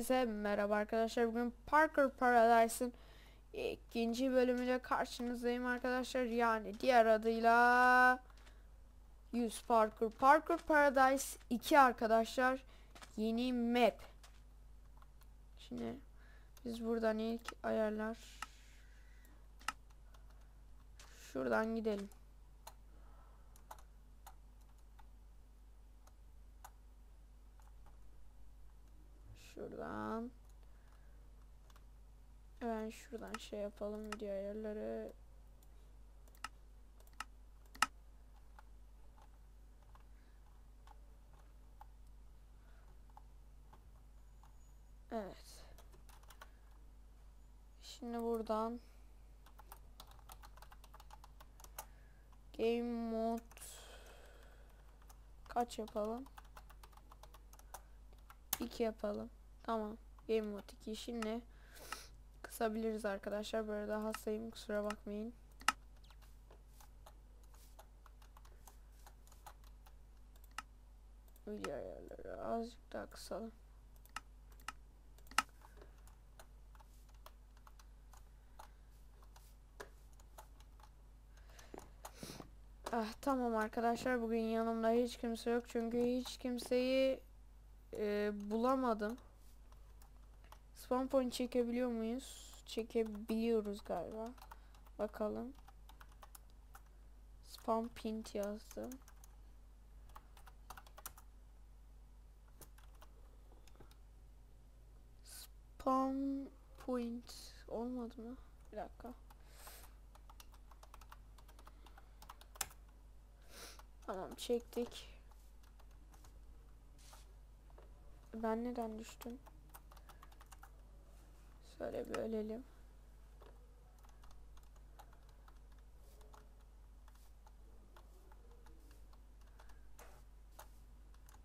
Hepinize merhaba arkadaşlar. Bugün Parker Paradise'ın ikinci bölümüyle karşınızdayım arkadaşlar. Yani diğer adıyla 100 Parker. Parker Paradise 2 arkadaşlar. Yeni map. Şimdi biz buradan ilk ayarlar. Şuradan gidelim. Şuradan. Evet şuradan şey yapalım video ayarları. Evet. Şimdi buradan Game mode kaç yapalım? 2 yapalım. Tamam. Game mode 2 şimdi kısabiliriz arkadaşlar. Böyle daha hastayım kusura bakmayın. Video ayarları azıcık daha kısalım. Ah, tamam arkadaşlar bugün yanımda hiç kimse yok çünkü hiç kimseyi e, bulamadım. Spawn point çekebiliyor muyuz? Çekebiliyoruz galiba. Bakalım. Spawn pint yazdım. Spawn point olmadı mı? Bir dakika. Tamam çektik. Ben neden düştüm? Şöyle bölelim.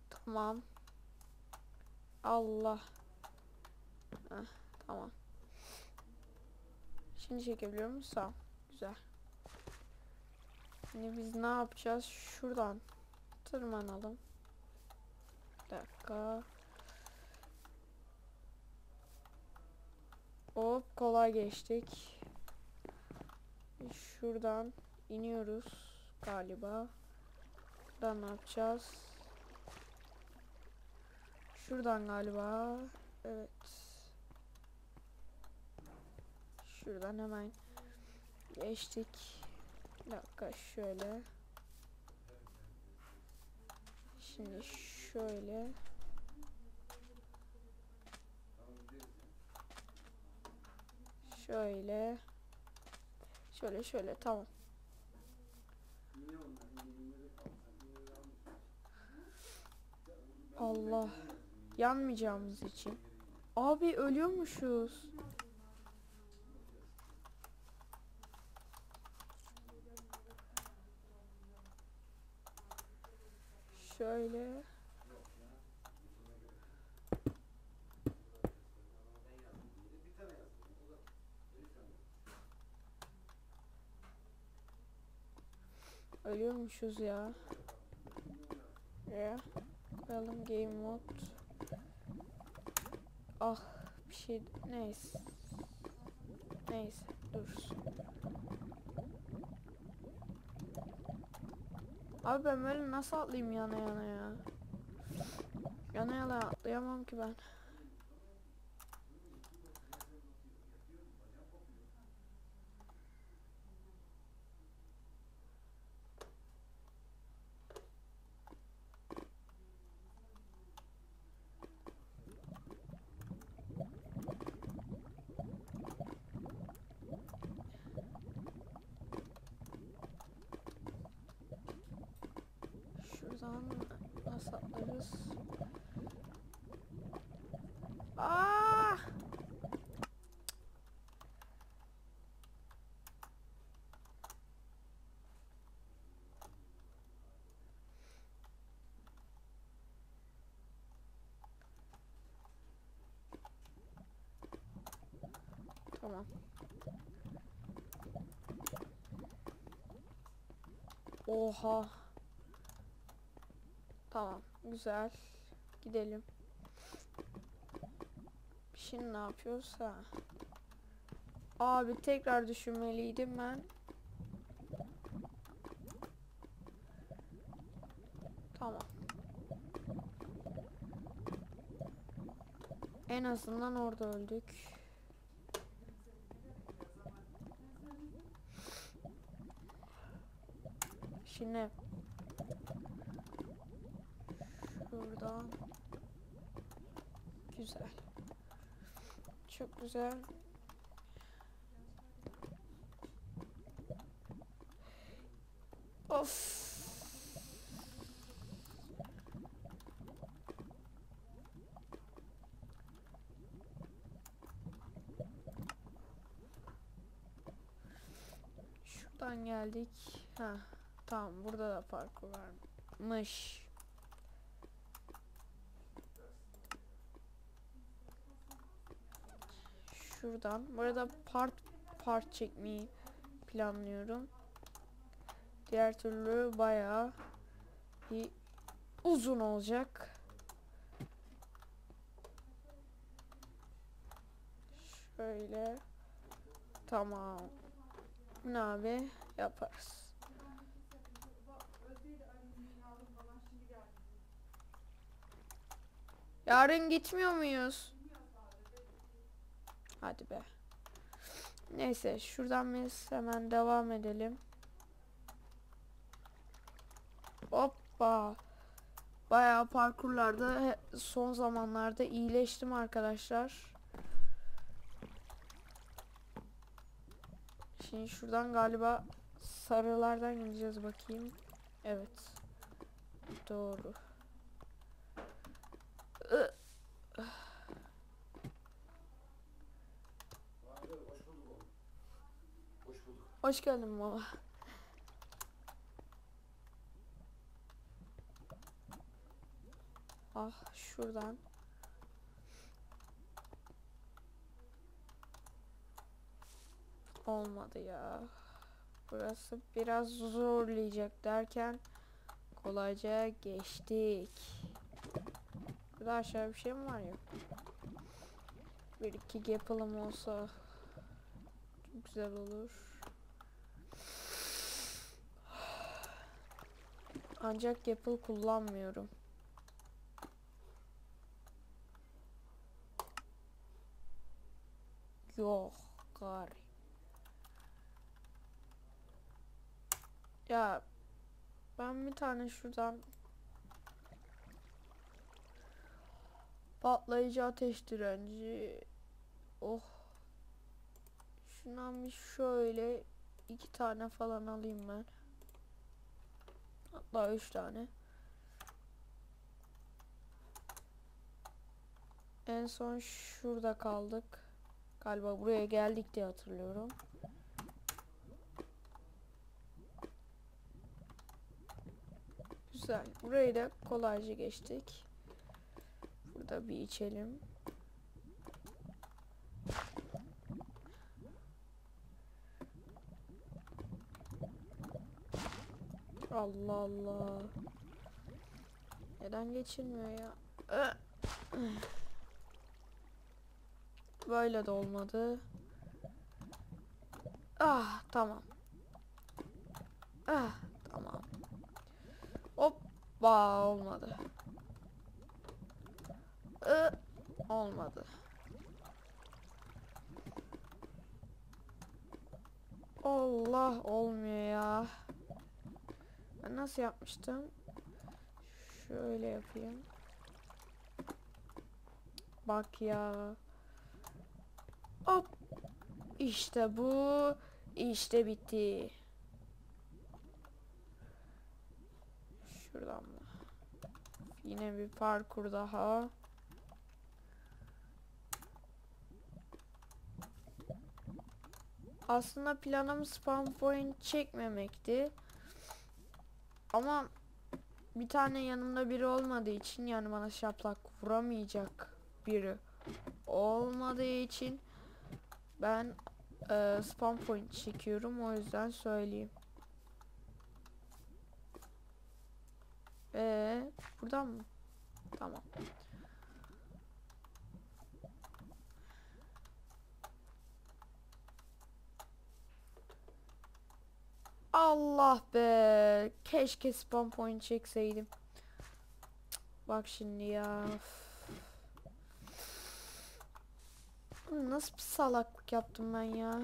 Tamam. Allah. Heh, tamam. Şimdi çekebiliyor muyum? Sağ. Güzel. Şimdi biz ne yapacağız? Şuradan tırmanalım. Bir dakika. Hop kolay geçtik. Şuradan iniyoruz galiba. Buradan ne yapacağız? Şuradan galiba. Evet. Şuradan hemen geçtik. Bir dakika şöyle. Şimdi şöyle. Şöyle. Şöyle şöyle tamam. Allah. Yanmayacağımız için. Abi ölüyormuşuz. Şöyle. Ölüyormuşuz ya. Ya. Koyalım game mode. Ah bir şey neyse. Neyse dursun. Abi ben böyle nasıl atlayayım yana yana ya? Yana yana atlayamam ki ben. Şuradan nasıl? Aa! Tamam. Oha. Tamam. Güzel. Gidelim. Şimdi ne yapıyoruz ha? Abi tekrar düşünmeliydim ben. Tamam. En azından orada öldük. Şimdi şuradan güzel. Çok güzel. Of. Şuradan geldik. Ha, tamam burada da parkur varmış. Şuradan. Bu arada part part çekmeyi planlıyorum. Diğer türlü bayağı bir uzun olacak. Şöyle. Tamam. Ne abi yaparız. Yarın gitmiyor muyuz? Hadi be. Neyse şuradan biz hemen devam edelim. Hoppa. Bayağı parkurlarda son zamanlarda iyileştim arkadaşlar. Şimdi şuradan galiba sarılardan gideceğiz bakayım. Evet. Doğru. Ih. Abi hoş bulduk oğlum. Hoş geldin baba. Ah şuradan. Olmadı ya. Burası biraz zorlayacak derken kolayca geçtik. Burada aşağı bir şey mi var ya? Bir iki yapalım olsa güzel olur. Ancak Apple kullanmıyorum. Yok gari. Ya ben bir tane şuradan patlayıcı ateş direnci oh şundan bir şöyle iki tane falan alayım ben. Hatta üç tane. En son şurada kaldık. Galiba buraya geldik diye hatırlıyorum. Güzel. Burayı da kolayca geçtik. Burada bir içelim. Allah Allah. Neden geçilmiyor ya? Böyle de olmadı. Ah tamam. Ah tamam. Hoppa olmadı. Ih, olmadı. Allah olmuyor ya. Ben nasıl yapmıştım? Şöyle yapayım. Bak ya. Hop. İşte bu. İşte bitti. Şuradan mı? Yine bir parkur daha. Aslında planım spawn point çekmemekti. Ama bir tane yanımda biri olmadığı için yani bana şaplak vuramayacak biri olmadığı için ben e, spawn point çekiyorum o yüzden söyleyeyim. Ee, buradan mı? Tamam. Allah be. Keşke spam point çekseydim. Bak şimdi ya. Nasıl bir salaklık yaptım ben ya.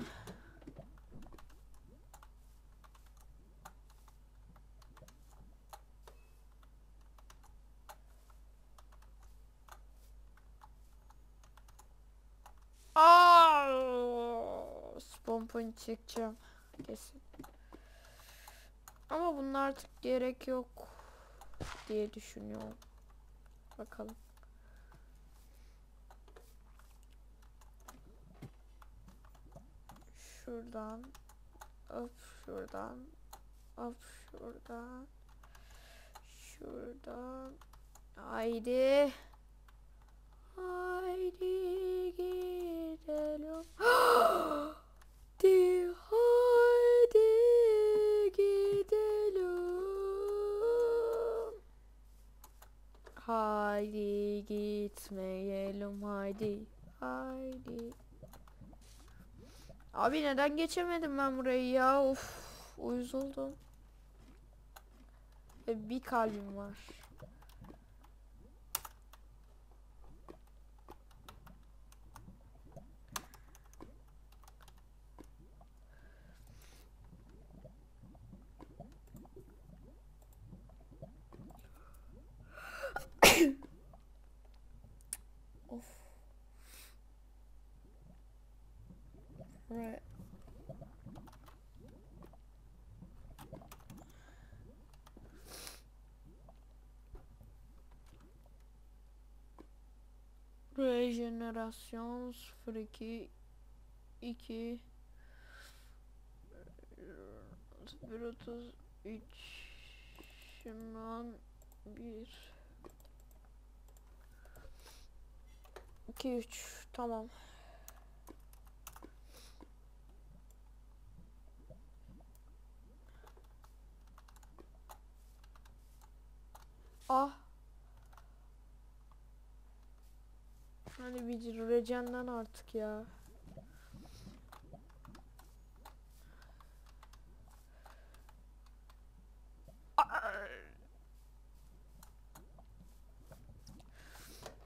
Aa, spawn point çekeceğim kesin. Ama bunun artık gerek yok diye düşünüyorum. Bakalım. Şuradan hop şuradan hop şuradan şuradan haydi haydi gidelim Di haydi gidelim Haydi gitmeyelim haydi. Haydi. Abi neden geçemedim ben burayı ya? Of uyuz oldum. Ve bir kalbim var Of. Right. Rejenerasyon 02 2 133 Şiman 1 2 3 tamam. Ah. Hani bir recenden artık ya.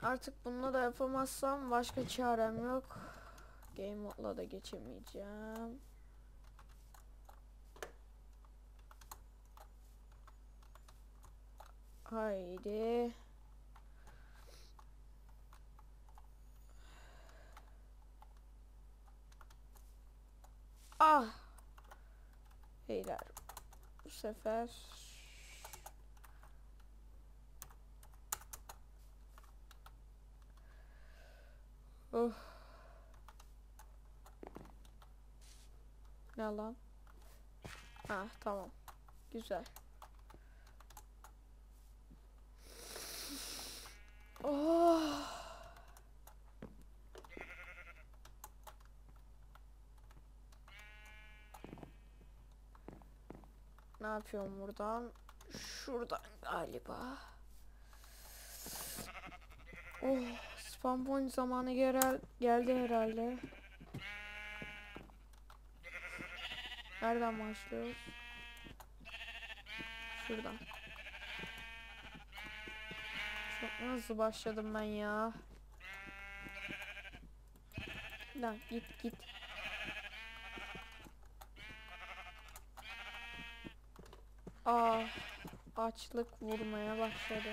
Artık bununla da yapamazsam başka çarem yok. Game mode'la da geçemeyeceğim. Haydi. Ah. Beyler. Bu sefer Oh. Ne lan? Ha tamam. Güzel. Oh. Ne yapıyorum buradan? Şuradan galiba. Oh, spam point zamanı gel geldi herhalde. Nereden başlıyoruz? Şuradan. Hızlı başladım ben ya. Lan git git. Aa, açlık vurmaya başladı.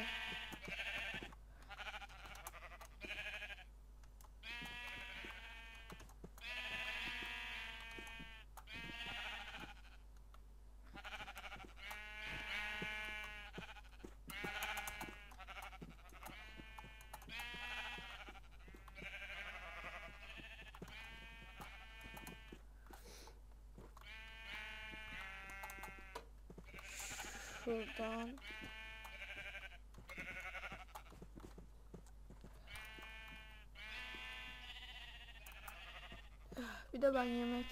Şuradan. Bir de ben yemek.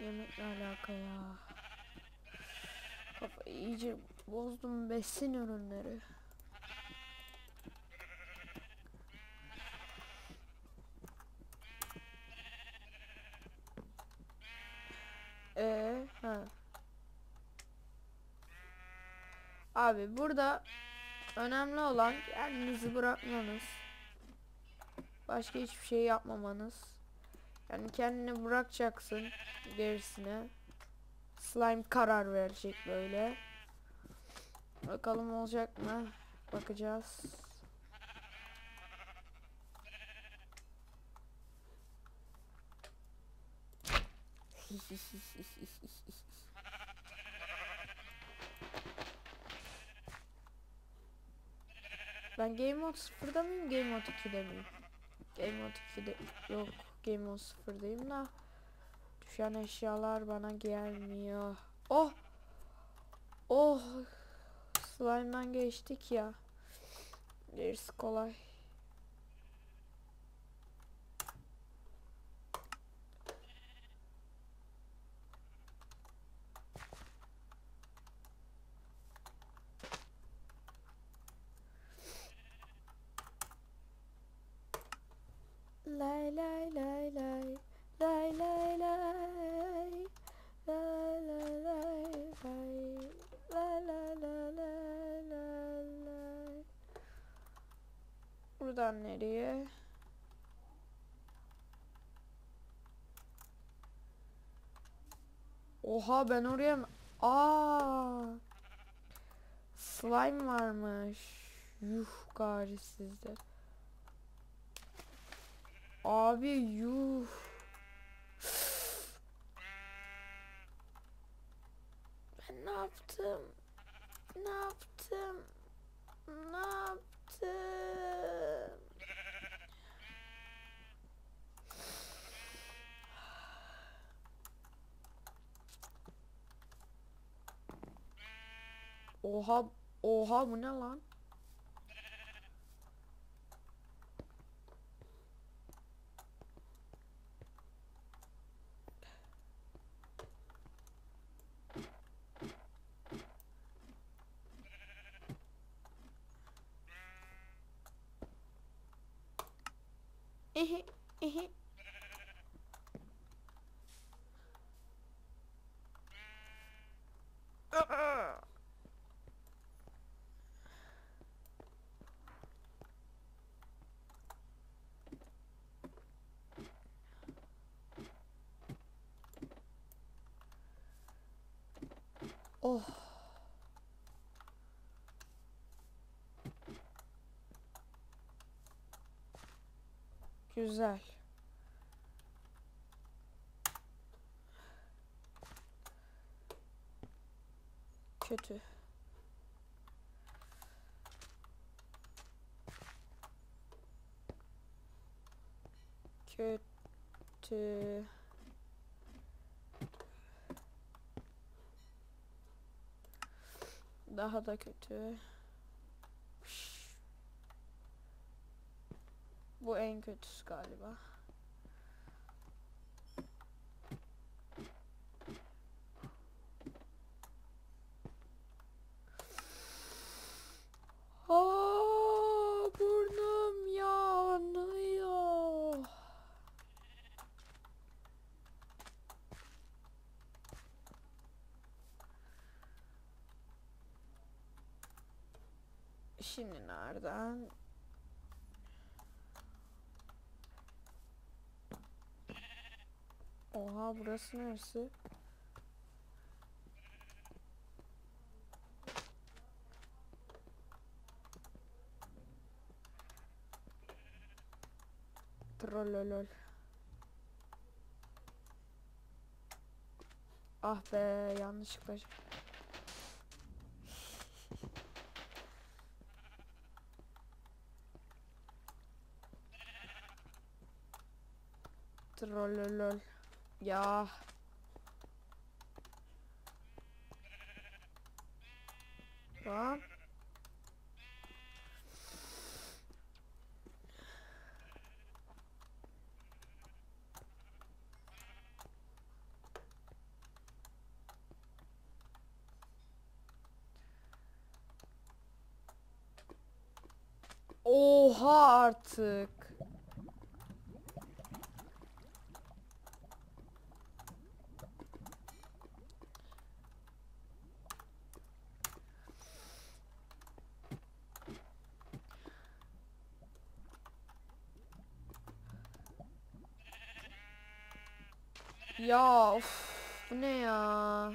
Yemekle alaka ya. Kafa iyice bozdum besin ürünleri. Ee, ha. Abi burada önemli olan kendinizi bırakmanız. Başka hiçbir şey yapmamanız. Yani kendini bırakacaksın gerisine. Slime karar verecek böyle. Bakalım olacak mı? Bakacağız. Ben Game Mode 0'da mıyım? Game Mode 2'de miyim? Game Mode 2'de yok. Game Mode 0'dayım da düşen eşyalar bana gelmiyor. Oh! Oh! Slime'dan geçtik ya. Gerisi kolay. Buradan nereye? Oha ben oraya mı? Aa! Slime varmış. Yuh gari sizde. Abi yuh. Ben ne yaptım? Ne yaptım? Ne yaptım? Oha, oha bu ne lan? Mm-hmm. Güzel. Kötü. Kötü. Daha da kötü. Bu en kötüsü galiba. Aa, burnum yanıyor. Şimdi nereden? Oha burası neresi? Trollolol. Ah be yanlışlıkla. Trollolol. Ya. Tamam. Oha artık. Ya of, bu ne ya?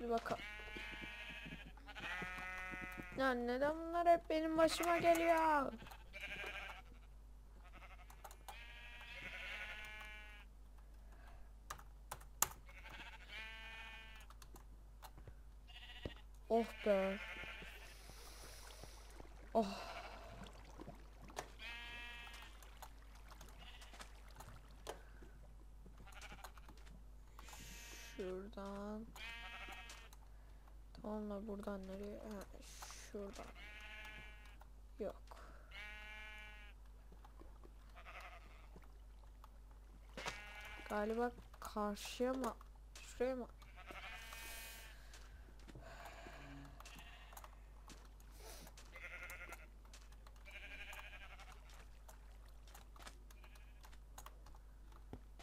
Bir bakalım. Ya neden bunlar hep benim başıma geliyor? Oh be. Oh. Şuradan. Tamam da buradan nereye? Ha, şuradan. Yok. Galiba karşıya mı? Şuraya mı?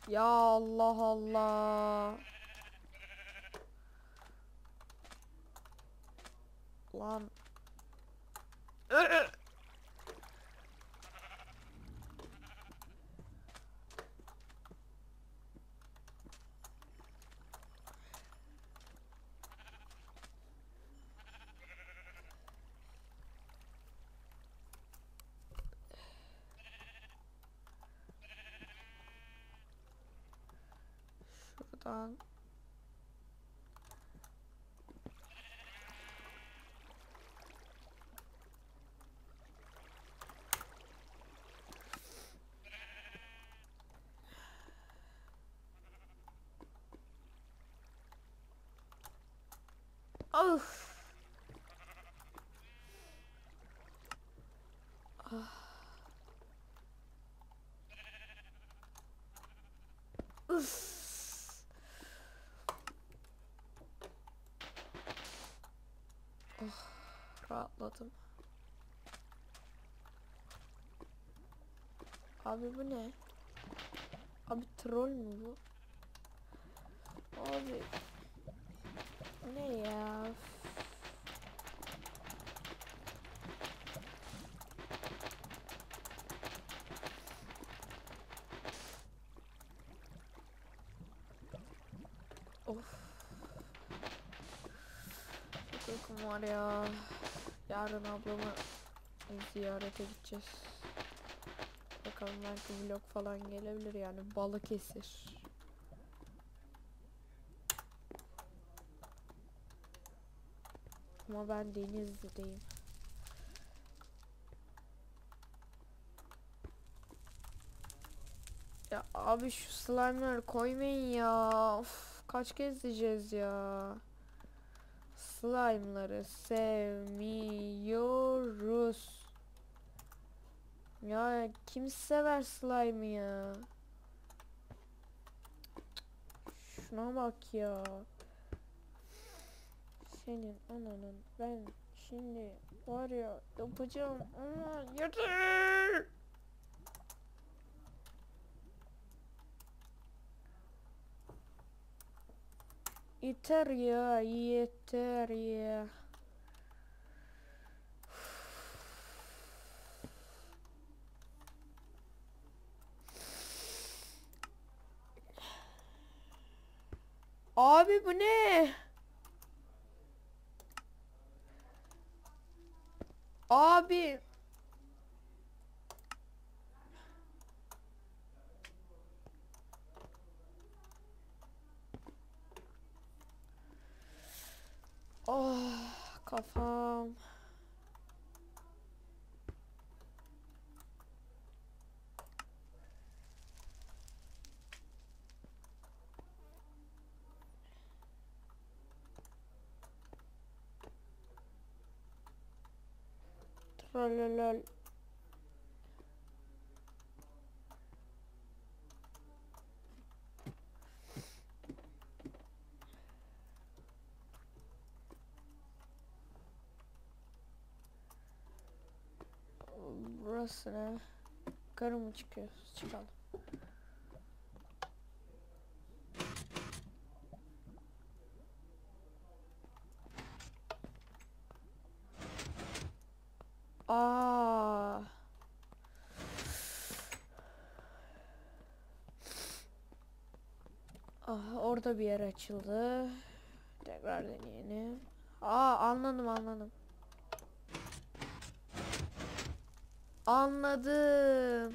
Ya Allah Allah. Lan. Şuradan. Ah. Üf. Oh, rahatladım. Abi bu ne? Abi troll mü bu? Abi ne ya? Of. Çok uykum var ya. Yarın ablamı ziyarete gideceğiz. Bakalım belki vlog falan gelebilir yani Balıkesir. Ama ben Denizli'deyim. Ya abi şu slime'ları koymayın ya. Of, kaç kez diyeceğiz ya. Slime'ları sevmiyoruz. Ya kim sever slime'ı ya? Şuna bak ya. Senin ananın ben şimdi var ya yapacağım ama yeter. Yeter ya yeter ya. Abi bu ne? Abi. Oh kafam. Tralalal. Burası ne? Yukarı mı çıkıyoruz? Çıkalım. Aa. Ah, orada bir yer açıldı. Tekrar deneyelim. Aa anladım anladım. Anladım.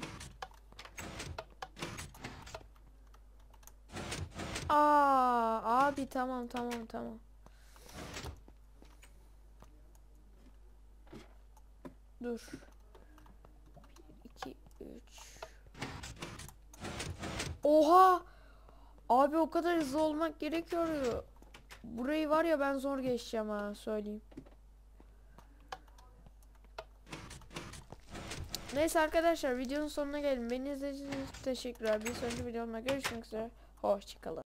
Aa abi tamam tamam tamam. Dur. 1 2 3 Oha! Abi o kadar hızlı olmak gerekiyor. Burayı var ya ben zor geçeceğim ha söyleyeyim. Neyse arkadaşlar videonun sonuna gelin. Beni izlediğiniz için teşekkürler. Bir sonraki videomda görüşmek üzere. Hoşçakalın.